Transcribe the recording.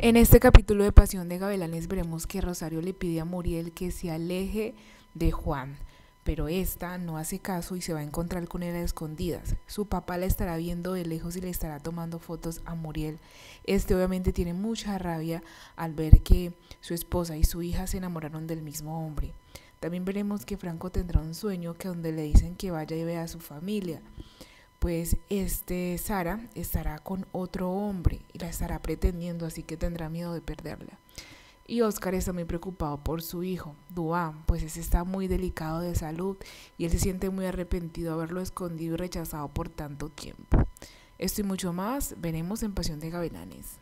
En este capítulo de Pasión de Gavilanes veremos que Rosario le pide a Muriel que se aleje de Juan, pero esta no hace caso y se va a encontrar con él a escondidas. Su papá la estará viendo de lejos y le estará tomando fotos a Muriel. Este obviamente tiene mucha rabia al ver que su esposa y su hija se enamoraron del mismo hombre. También veremos que Franco tendrá un sueño que donde le dicen que vaya y vea a su familia pues este Sara estará con otro hombre y la estará pretendiendo, así que tendrá miedo de perderla. Y Oscar está muy preocupado por su hijo, Duan, pues ese está muy delicado de salud y él se siente muy arrepentido de haberlo escondido y rechazado por tanto tiempo. Esto y mucho más veremos en Pasión de Gavilanes.